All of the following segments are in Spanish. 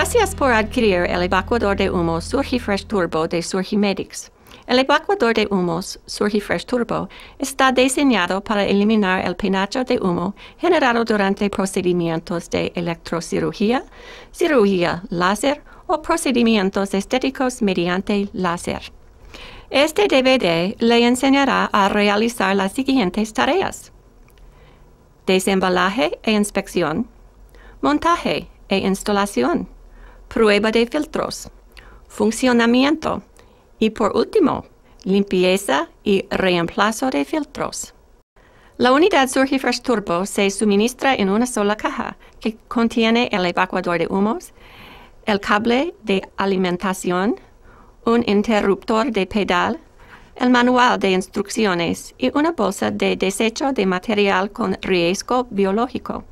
Gracias por adquirir el evacuador de humos Surgifresh Turbo de Surgimedics. El evacuador de humos Surgifresh Turbo está diseñado para eliminar el penacho de humo generado durante procedimientos de electrocirugía, cirugía láser o procedimientos estéticos mediante láser. Este DVD le enseñará a realizar las siguientes tareas. Desembalaje e inspección, montaje e instalación, prueba de filtros, funcionamiento y por último, limpieza y reemplazo de filtros. La unidad Surgifresh Turbo se suministra en una sola caja que contiene el evacuador de humos, el cable de alimentación, un interruptor de pedal, el manual de instrucciones y una bolsa de desecho de material con riesgo biológico.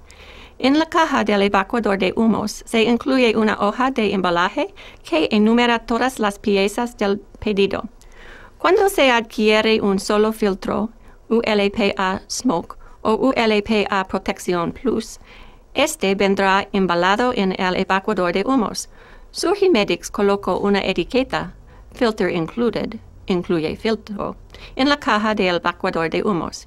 En la caja del evacuador de humos se incluye una hoja de embalaje que enumera todas las piezas del pedido. Cuando se adquiere un solo filtro, ULPA Smoke o ULPA Protección Plus, este vendrá embalado en el evacuador de humos. Surgimedics colocó una etiqueta, Filter Included, incluye filtro, en la caja del evacuador de humos.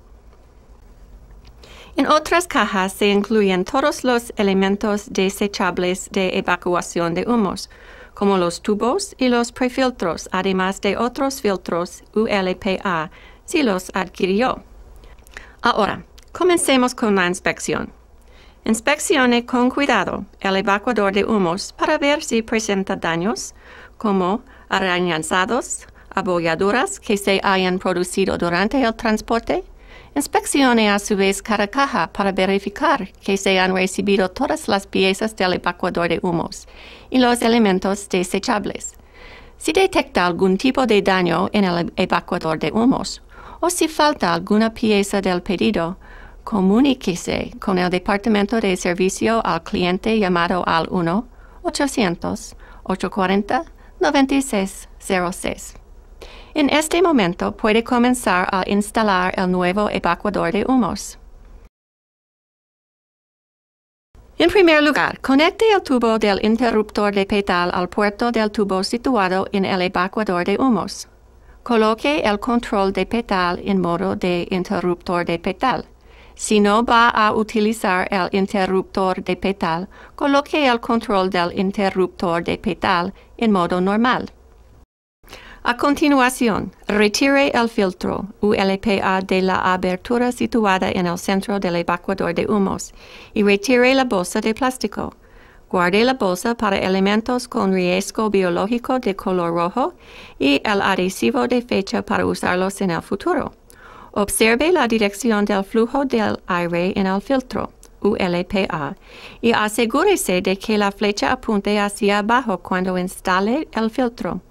En otras cajas se incluyen todos los elementos desechables de evacuación de humos, como los tubos y los prefiltros, además de otros filtros ULPA, si los adquirió. Ahora, comencemos con la inspección. Inspeccione con cuidado el evacuador de humos para ver si presenta daños, como arañazados, abolladuras que se hayan producido durante el transporte, Inspeccione a su vez cada caja para verificar que se han recibido todas las piezas del evacuador de humos y los elementos desechables. Si detecta algún tipo de daño en el evacuador de humos o si falta alguna pieza del pedido, comuníquese con el Departamento de Servicio al Cliente llamado al 1-800-840-9606. En este momento puede comenzar a instalar el nuevo evacuador de humos. En primer lugar, conecte el tubo del interruptor de petal al puerto del tubo situado en el evacuador de humos. Coloque el control de petal en modo de interruptor de petal. Si no va a utilizar el interruptor de petal, coloque el control del interruptor de petal en modo normal. A continuación, retire el filtro ULPA de la abertura situada en el centro del evacuador de humos y retire la bolsa de plástico. Guarde la bolsa para elementos con riesgo biológico de color rojo y el adhesivo de fecha para usarlos en el futuro. Observe la dirección del flujo del aire en el filtro. ULPA y asegúrese de que la flecha apunte hacia abajo cuando instale el filtro.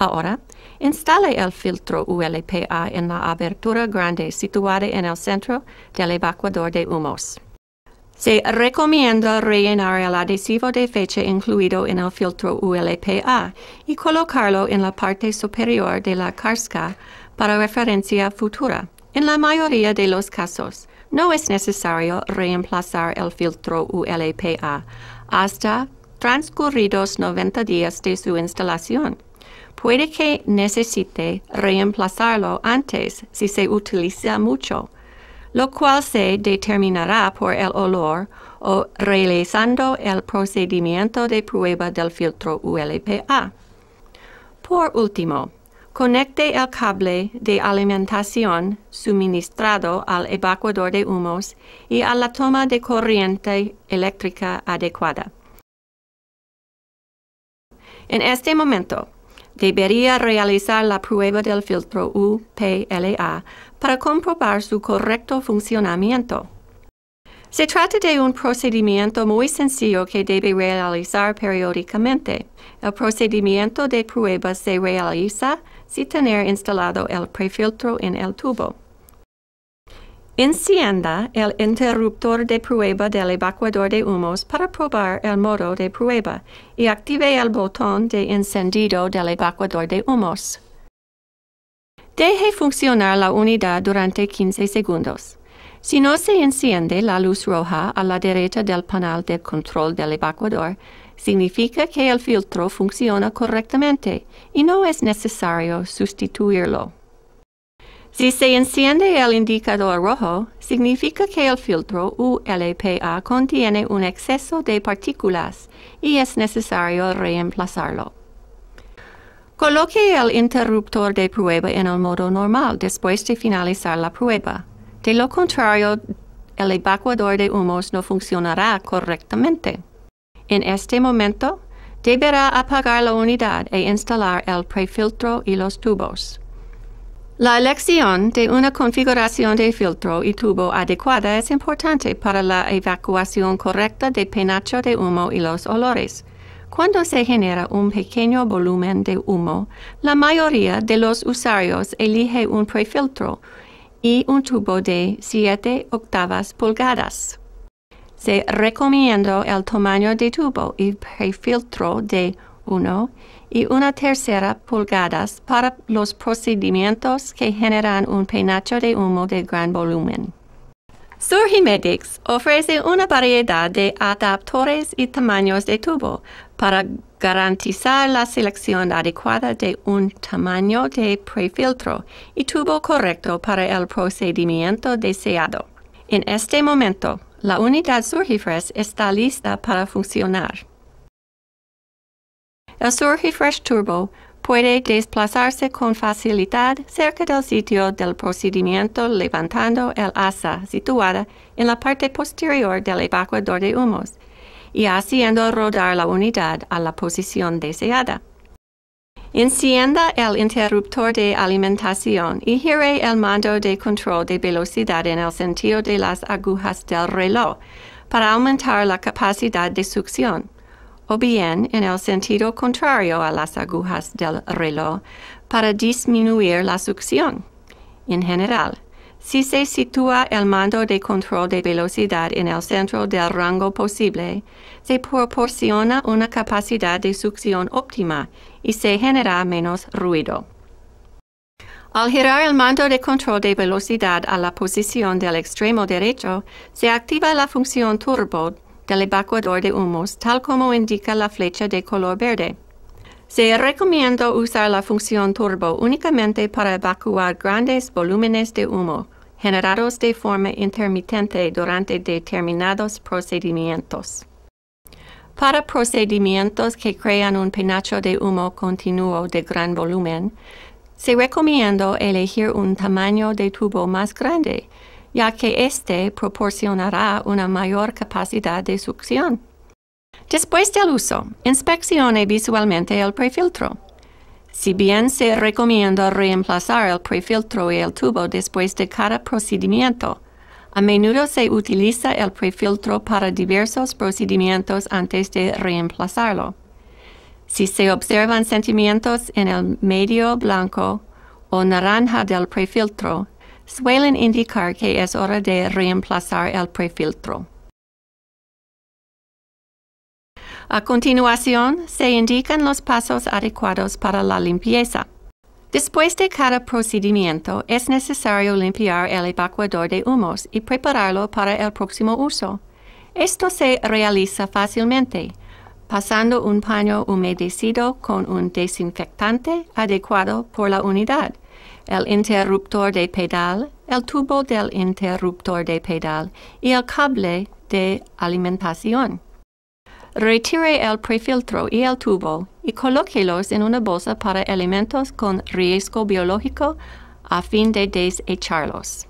Ahora, Instale el filtro ULPA en la abertura grande situada en el centro del evacuador de humos. Se recomienda rellenar el adhesivo de fecha incluido en el filtro ULPA y colocarlo en la parte superior de la casca para referencia futura. En la mayoría de los casos, no es necesario reemplazar el filtro ULPA hasta transcurridos 90 días de su instalación. Puede que necesite reemplazarlo antes si se utiliza mucho, lo cual se determinará por el olor o realizando el procedimiento de prueba del filtro ULPA. Por último, conecte el cable de alimentación suministrado al evacuador de humos y a la toma de corriente eléctrica adecuada. En este momento, debería realizar la prueba del filtro UPLA para comprobar su correcto funcionamiento. Se trata de un procedimiento muy sencillo que debe realizar periódicamente. El procedimiento de prueba se realiza sin tener instalado el prefiltro en el tubo. Encienda el interruptor de prueba del evacuador de humos para probar el modo de prueba y active el botón de encendido del evacuador de humos. Deje funcionar la unidad durante 15 segundos. Si no se enciende la luz roja a la derecha del panel de control del evacuador, significa que el filtro funciona correctamente y no es necesario sustituirlo. Si se enciende el indicador rojo, significa que el filtro ULPA contiene un exceso de partículas y es necesario reemplazarlo. Coloque el interruptor de prueba en el modo normal después de finalizar la prueba. De lo contrario, el evacuador de humos no funcionará correctamente. En este momento, deberá apagar la unidad e instalar el prefiltro y los tubos. La elección de una configuración de filtro y tubo adecuada es importante para la evacuación correcta de penacho de humo y los olores. Cuando se genera un pequeño volumen de humo, la mayoría de los usuarios elige un prefiltro y un tubo de 7 octavas pulgadas. Se recomienda el tamaño de tubo y prefiltro de 1 y una tercera pulgadas para los procedimientos que generan un penacho de humo de gran volumen. Surgimedics ofrece una variedad de adaptores y tamaños de tubo para garantizar la selección adecuada de un tamaño de prefiltro y tubo correcto para el procedimiento deseado. En este momento, la unidad Surgifresh está lista para funcionar. El Surgifresh Turbo puede desplazarse con facilidad cerca del sitio del procedimiento levantando el asa situada en la parte posterior del evacuador de humos y haciendo rodar la unidad a la posición deseada. Encienda el interruptor de alimentación y gire el mando de control de velocidad en el sentido de las agujas del reloj para aumentar la capacidad de succión o bien en el sentido contrario a las agujas del reloj para disminuir la succión. En general, si se sitúa el mando de control de velocidad en el centro del rango posible, se proporciona una capacidad de succión óptima y se genera menos ruido. Al girar el mando de control de velocidad a la posición del extremo derecho, se activa la función turbo del evacuador de humos, tal como indica la flecha de color verde. Se recomienda usar la función turbo únicamente para evacuar grandes volúmenes de humo, generados de forma intermitente durante determinados procedimientos. Para procedimientos que crean un penacho de humo continuo de gran volumen, se recomienda elegir un tamaño de tubo más grande, ya que éste proporcionará una mayor capacidad de succión. Después del uso, inspeccione visualmente el prefiltro. Si bien se recomienda reemplazar el prefiltro y el tubo después de cada procedimiento, a menudo se utiliza el prefiltro para diversos procedimientos antes de reemplazarlo. Si se observan sentimientos en el medio blanco o naranja del prefiltro, suelen indicar que es hora de reemplazar el prefiltro. A continuación, se indican los pasos adecuados para la limpieza. Después de cada procedimiento, es necesario limpiar el evacuador de humos y prepararlo para el próximo uso. Esto se realiza fácilmente, pasando un paño humedecido con un desinfectante adecuado por la unidad el interruptor de pedal, el tubo del interruptor de pedal y el cable de alimentación. Retire el prefiltro y el tubo y colóquelos en una bolsa para elementos con riesgo biológico a fin de desecharlos.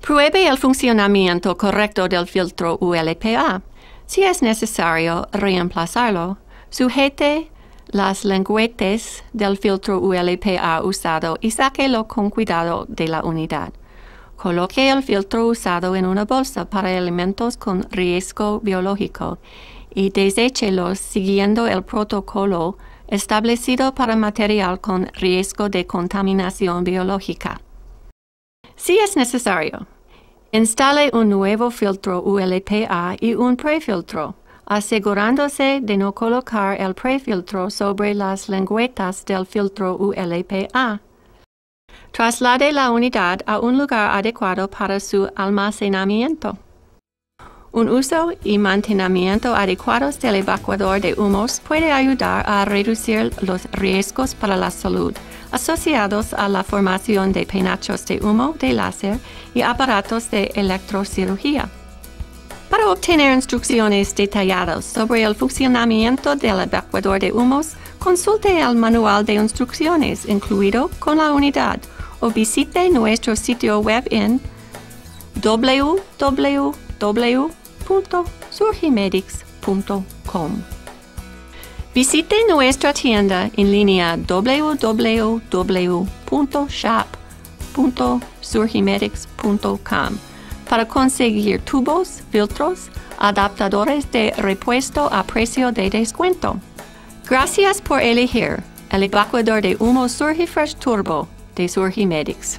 Pruebe el funcionamiento correcto del filtro ULPA. Si es necesario reemplazarlo, sujete las lengüetes del filtro ULPA usado y sáquelo con cuidado de la unidad. Coloque el filtro usado en una bolsa para elementos con riesgo biológico y deséchelos siguiendo el protocolo establecido para material con riesgo de contaminación biológica. Si es necesario, instale un nuevo filtro ULPA y un prefiltro asegurándose de no colocar el prefiltro sobre las lengüetas del filtro ULPA. Traslade la unidad a un lugar adecuado para su almacenamiento. Un uso y mantenimiento adecuados del evacuador de humos puede ayudar a reducir los riesgos para la salud asociados a la formación de penachos de humo de láser y aparatos de electrocirugía. Para obtener instrucciones detalladas sobre el funcionamiento del evacuador de humos, consulte el manual de instrucciones incluido con la unidad o visite nuestro sitio web en www.surgimedics.com. Visite nuestra tienda en línea www.shop.surgimedics.com para conseguir tubos, filtros, adaptadores de repuesto a precio de descuento. Gracias por elegir el evacuador de humo Surgifresh Turbo de Surgimedics.